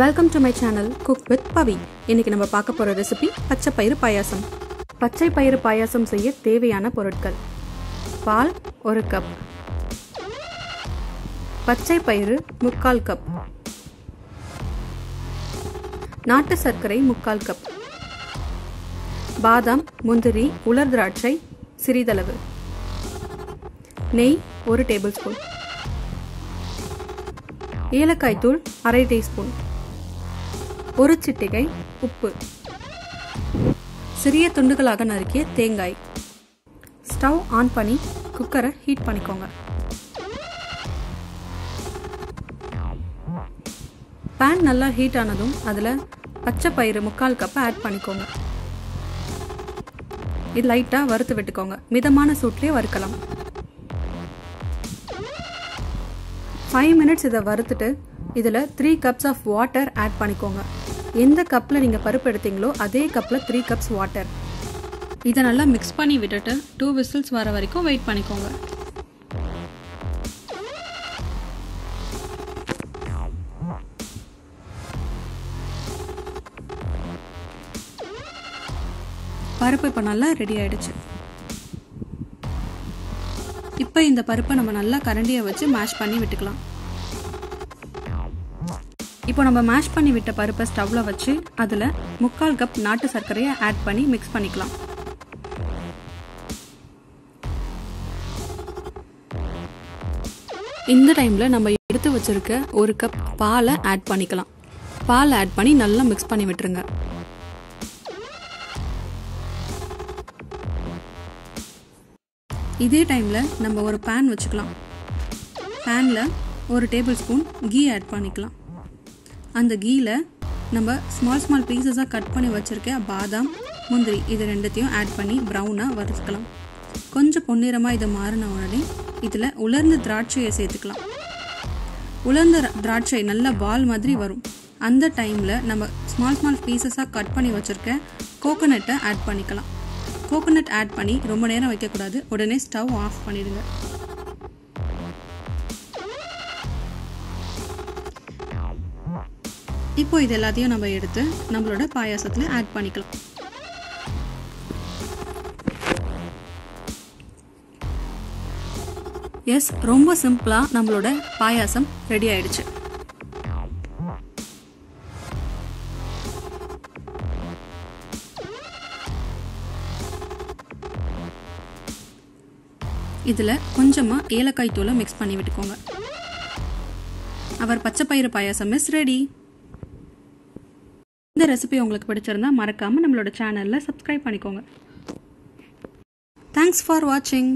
Welcome to my channel cook with Pavi இன்னைக்கு நம்ம பார்க்க போற ரெசிபி பச்சை பயிறு பாயாசம். பச்சை பயிறு பாயாசம் செய்ய தேவையான பொருட்கள். பால் ஒரு கப் பச்சை பயிறு முக்கால் கப் நாட்டு சர்க்கரை முக்கால் கப் பாதாம் முந்திரி உலர் திராட்சை சிறிதளவு. நெய் ஒரு டேபிள் ஸ்பூன் ஏலக்காய் தூள் அரை டீஸ்பூன் ஒரு சிட்டிகை உப்பு. சிறிய துண்டுகளாக நறுக்கிய தேங்காய். ஸ்டவ் ஆன் பண்ணி குக்கரை ஹீட் பண்ணிக்கோங்க. பேன் நல்லா ஹீட் ஆனதும் அதில் பச்சை பயிறு முக்கால் கப்பை ஆட் பண்ணிக்கோங்க. இது லைட்டாக வறுத்து விட்டுக்கோங்க. மிதமான சூட்லேயே வறுக்கலாம். ஃபைவ் மினிட்ஸ் இதை வறுத்துட்டு இதில் three cups of water add பண்ணிக்கோங்க. எந்த கப்பில் நீங்கள் பருப்பு எடுத்தீங்களோ அதே கப்பில் த்ரீ கப்ஸ் வாட்டர் இதை நல்லா மிக்ஸ் பண்ணி விட்டுட்டு டூ விசில்ஸ் வர வரைக்கும் வெயிட் பண்ணிக்கோங்க. பருப்பு இப்போ நல்லா ரெடி ஆயிடுச்சு. இப்போ இந்த பருப்பை நம்ம நல்லா கரண்டியை வச்சு மேஷ் பண்ணி விட்டுக்கலாம். இப்போ நம்ம மேஷ் பண்ணி விட்ட பருப்பை ஸ்டவ்வில் வச்சு அதில் முக்கால் கப் நாட்டு சர்க்கரையை ஆட் பண்ணி மிக்ஸ் பண்ணிக்கலாம். இந்த டைமில் நம்ம எடுத்து வச்சிருக்க ஒரு கப் பாலை ஆட் பண்ணிக்கலாம். பால் ஆட் பண்ணி நல்லா மிக்ஸ் பண்ணி விட்டுருங்க. இதே டைமில் நம்ம ஒரு பேன் வச்சுக்கலாம். பேனில் ஒரு டேபிள் ஸ்பூன் கீ ஆட் பண்ணிக்கலாம். அந்த கீயில் நம்ம ஸ்மால் ஸ்மால் பீசஸாக கட் பண்ணி வச்சுருக்க பாதாம் முந்திரி இது ரெண்டுத்தையும் ஆட் பண்ணி ப்ரௌனாக வறுத்துக்கலாம். கொஞ்சம் பொன்னிறமாக இதை மாறின உடனே இதில் உலர்ந்த திராட்சையை சேர்த்துக்கலாம். உலர்ந்த திராட்சை நல்ல பால் மாதிரி வரும். அந்த டைமில் நம்ம ஸ்மால் ஸ்மால் பீசஸாக கட் பண்ணி வச்சுருக்க கோகோனட்டை ஆட் பண்ணிக்கலாம். கோகோனட் ஆட் பண்ணி ரொம்ப நேரம் வைக்கக்கூடாது. உடனே ஸ்டவ் ஆஃப் பண்ணிடுங்க. இப்போ இது எல்லாத்தையும் நம்ம எடுத்து நம்மளோட பாயாசத்தில் ஆட் பண்ணிக்கலாம். எஸ் ரொம்ப சிம்பிளாக நம்மளோட பாயாசம் ரெடி ஆயிடுச்சு. இதில் கொஞ்சமாக ஏலக்காய் தூளை மிக்ஸ் பண்ணி விட்டுக்கோங்க. அவர் பச்சை பயிறு பாயாசம் இஸ் ரெடி இந்த ரெசிபி உங்களுக்கு பிடிச்சிருந்தா மறக்காமல் நம்மளோட சேனலில் சப்ஸ்கிரைப் பண்ணிக்கோங்க. தேங்க்ஸ் ஃபார் வாட்சிங்